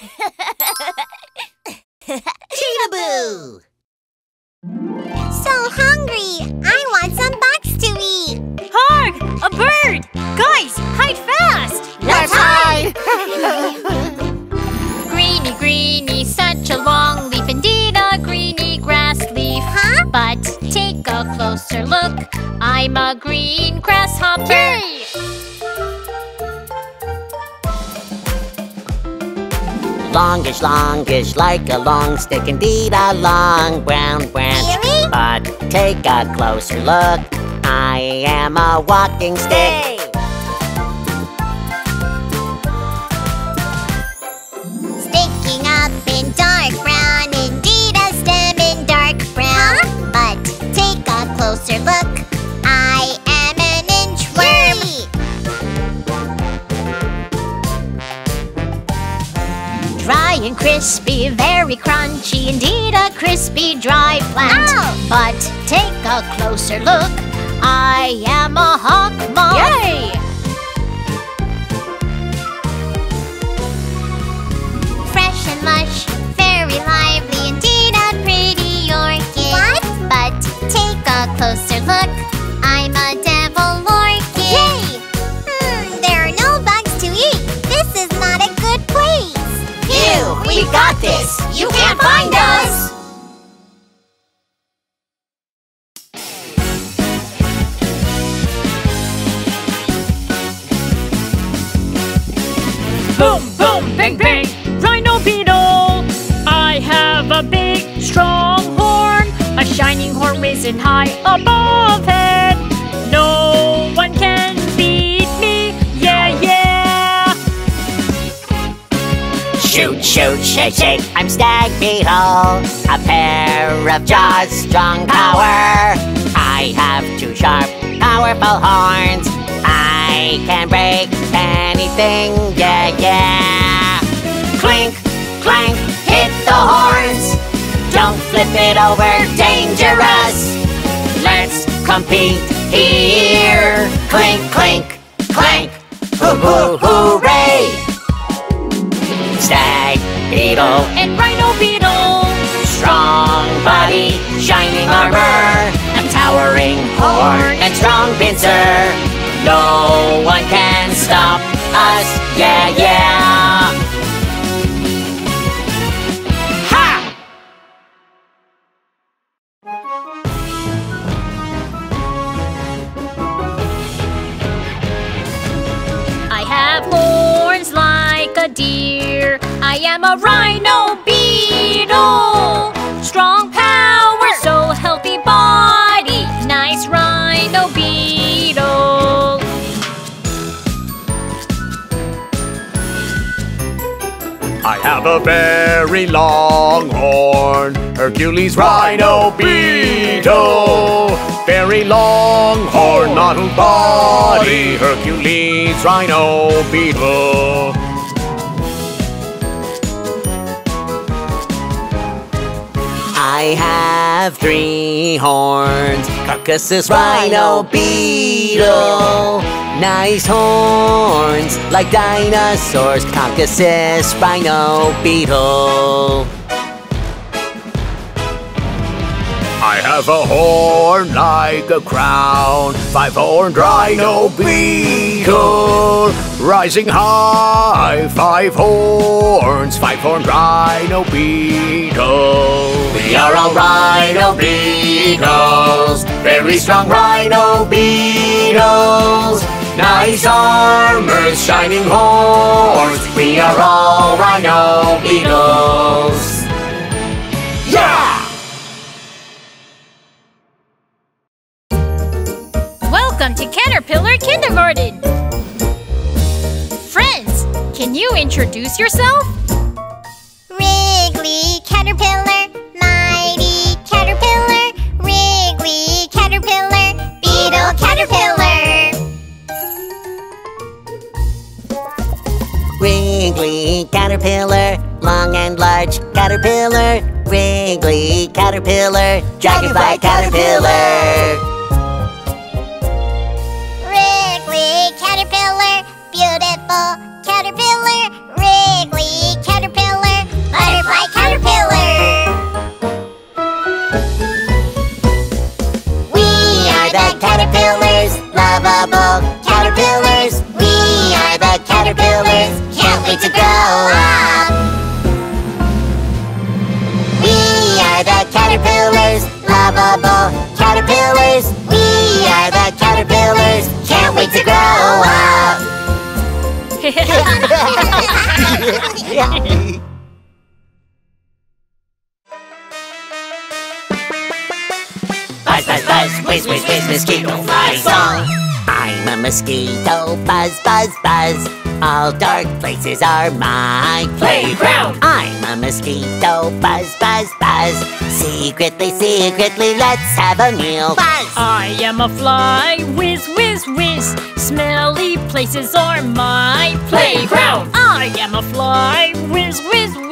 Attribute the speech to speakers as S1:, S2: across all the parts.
S1: Cheetah
S2: So hungry! I want some bugs to eat!
S3: Hark! A bird! Guys, hide fast!
S1: Let's hide!
S3: greeny, greeny, such a long leaf, indeed a greeny grass leaf.
S2: Huh?
S3: But take a closer look, I'm a green grasshopper.
S1: Longish, longish, like a long stick, indeed a long brown branch.
S2: Really?
S1: But take a closer look, I am a walking stick.
S3: Plant.
S2: Ow! Oh.
S3: But take a closer look, I am a hawk moth. Yay!
S2: Fresh and lush, very lively, indeed a pretty orchid. What? But take a closer look, a
S3: big, strong horn, a shining horn risen high above it. No one can beat me, yeah, yeah.
S1: Shoot, shoot, shake, shake. I'm Stag Beetle. A pair of jaws, strong power. I have two sharp, powerful horns. I can break anything, yeah, yeah. Flip it over, dangerous. Let's compete here. Clink, clink, clank. Hoo, hoo, hooray! Stag, beetle,
S3: And rhino beetle.
S1: strong body, shining armor, a towering horn, and strong pincer. No one can stop us, yeah, yeah.
S3: Deer. I am a rhino beetle. Strong power, so healthy body. Nice rhino beetle.
S4: I have a very long horn, Hercules Rhino Beetle. Very long horn, not body, Hercules Rhino Beetle.
S1: I have three horns, Caucasus rhino beetle. Nice horns, like dinosaurs, Caucasus rhino beetle.
S4: I have a horn like a crown, five-horned rhino beetle. Rising high, five horns, five-horned rhino beetle.
S1: We are all rhino beetles, very strong rhino beetles. Nice armors, shining horns. We are all rhino beetles. Yeah!
S3: Welcome to Caterpillar Kindergarten. Friends, can you introduce yourself?
S2: Wriggly caterpillar, mighty caterpillar, wriggly caterpillar, beetle caterpillar.
S1: Wriggly caterpillar, long and large caterpillar. Wriggly caterpillar, dragonfly caterpillar.
S2: Wriggly caterpillar, beautiful caterpillar, wriggly caterpillar,
S1: trouble.
S2: Caterpillars, we are the
S1: caterpillars.
S2: Can't wait to grow up.
S1: We are the caterpillars, lovable caterpillars. We are the caterpillars. Can't wait to grow up. yeah. Buzz, buzz, buzz, whiz, whiz, whiz, mosquito flies. Song. I'm a mosquito, buzz, buzz, buzz. All dark places are my playground. I'm a mosquito, buzz, buzz, buzz. Secretly, secretly, let's have a meal. Buzz!
S3: I am a fly, whiz, whiz, whiz. Smelly places are my playground. I am a fly, whiz, whiz, whiz.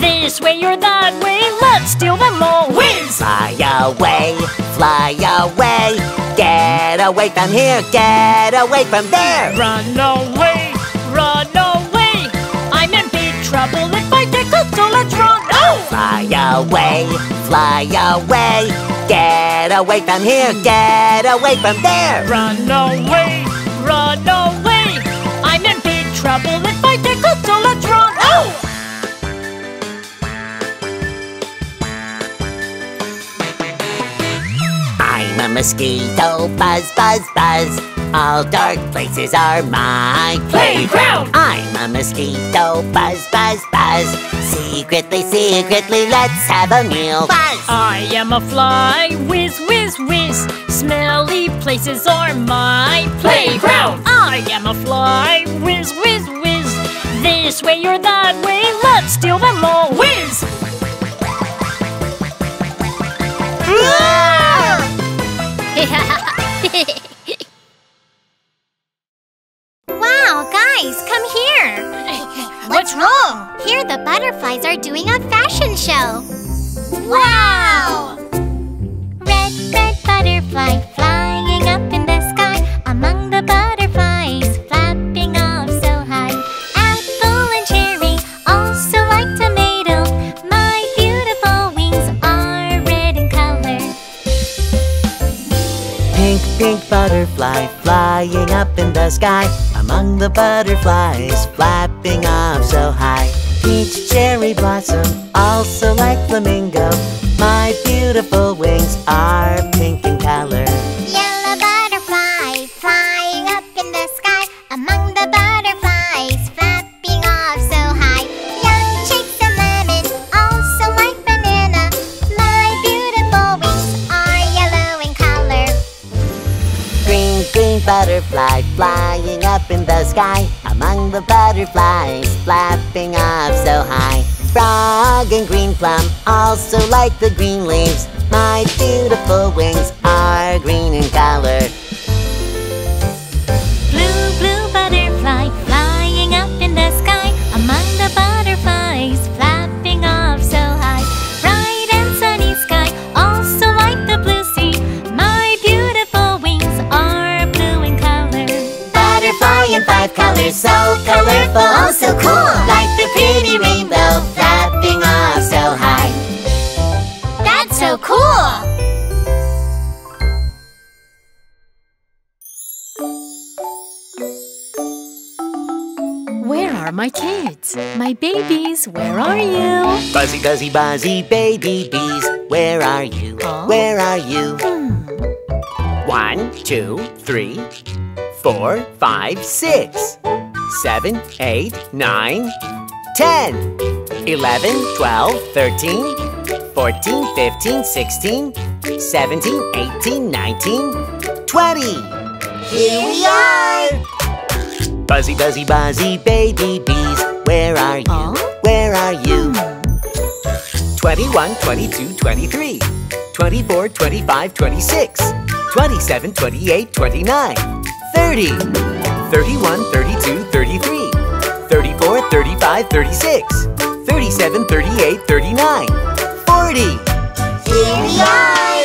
S3: This way or that way, let's steal them all. Whiz!
S1: Fly away, fly away. Get away from here, get away from there.
S3: Run away, run away. I'm in big trouble if I get caught, so let's run. Oh!
S1: Fly away, fly away. Get away from here, get away from there.
S3: Run away, run away. I'm in big trouble if I
S1: mosquito, buzz, buzz, buzz. All dark places are my
S3: Playground!
S1: I'm a mosquito, buzz, buzz, buzz. Secretly, secretly, let's have a meal. Buzz!
S3: I am a fly, whiz, whiz, whiz. Smelly places are my playground. I am a fly, whiz, whiz, whiz. This way or that way, let's steal them all. Whiz!
S2: wow, guys, come here.
S3: What's wrong?
S2: Here, the butterflies are doing a fashion show. Wow! Red, red butterfly
S1: butterfly flying up in the sky. Among the butterflies, flapping off so high. Peach cherry blossom, also like flamingo. My beautiful wings are pink in color.
S2: In the sky. Among the butterflies, flapping
S1: up so high. Frog and green plum, also like the green leaves. My beautiful wings are green in color.
S2: Butterfly
S1: five colors, so colorful, oh so cool. Like the pretty rainbow, flapping off so high.
S2: That's so cool!
S3: Where are my kids? My babies, where are you?
S1: Buzzy, buzzy, buzzy, baby bees, where are you?
S3: Huh?
S1: Where are you? Hmm. One, two, three, four, five, six, seven, eight, nine, ten, eleven, twelve, thirteen, fourteen, fifteen, sixteen, seventeen, eighteen, nineteen, twenty. Here we are! Buzzy, buzzy, buzzy, baby bees, where are you? Where are you? 21, 22, 23, 24, 25, 26, 27, 28, 29, 30, 31, 32, 33, 34, 35, 36, 37, 38, 39, 40. Here we are!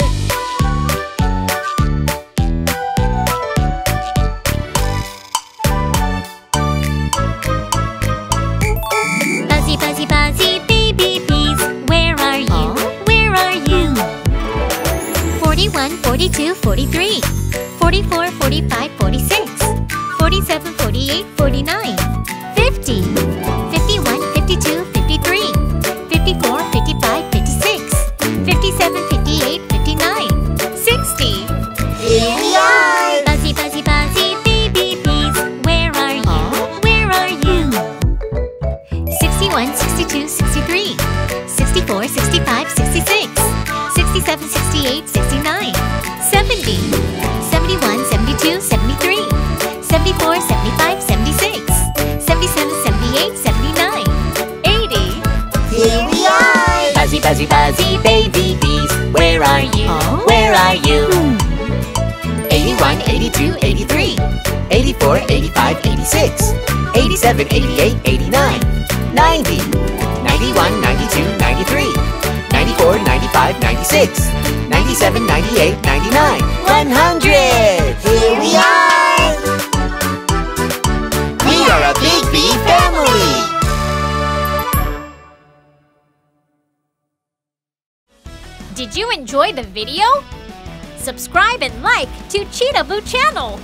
S2: Buzzy, buzzy, buzzy, baby bees, where are you? Where are you? 41, 42, 43, 44, 45, 46, 47, 48, 49, buzzy, buzzy, baby bees. Where are you?
S3: Oh.
S1: Where are you? 81, 82, 83, 84, 85, 86, 87, 88, 89, 90, 91, 92, 93, 94, 95, 96, 97, 98, 99, 100!
S3: Did you enjoy the video? Subscribe and like to Cheetahboo channel.